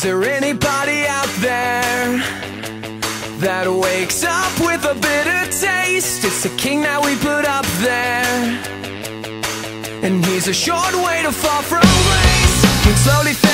Is there anybody out there that wakes up with a bitter taste? It's the king that we put up there, and he's a short way to fall from grace. Slowly.